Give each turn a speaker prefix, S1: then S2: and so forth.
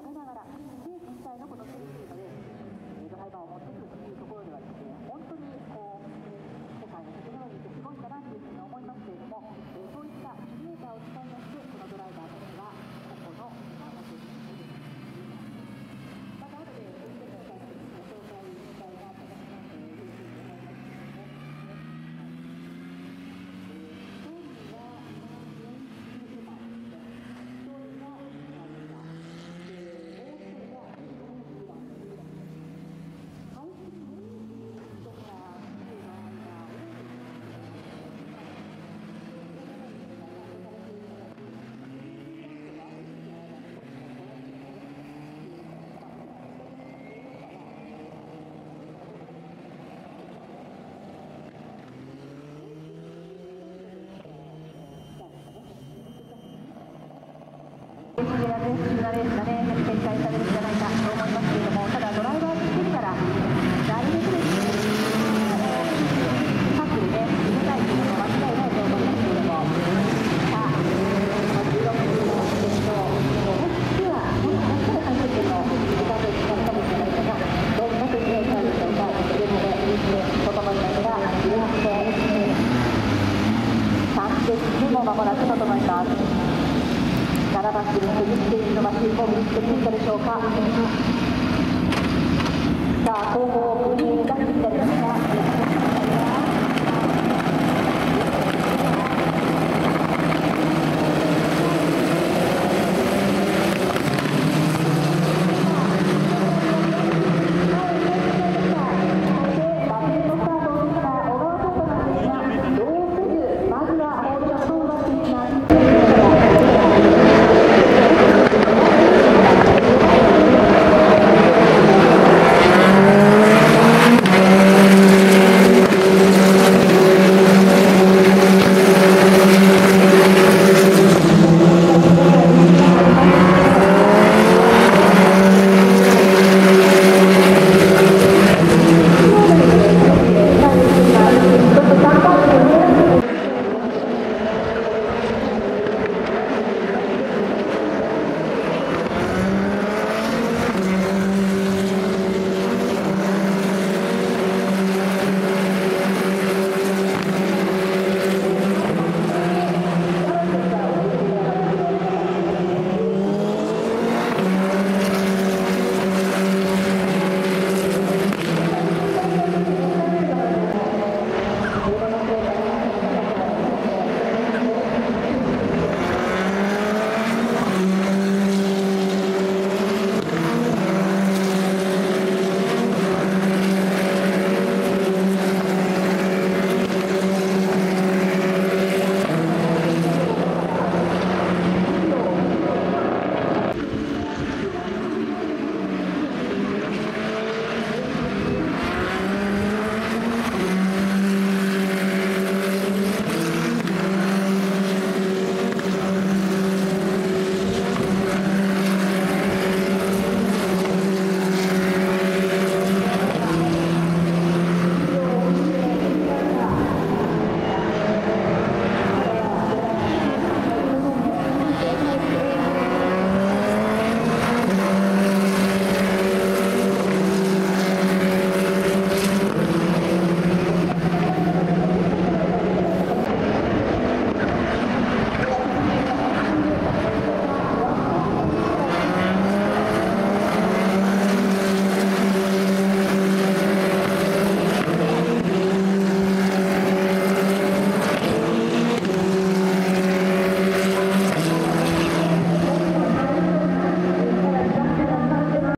S1: 上げながらで現在のこのセーまもなく整います7番一の待ち込み確たでしょうか。さあ後方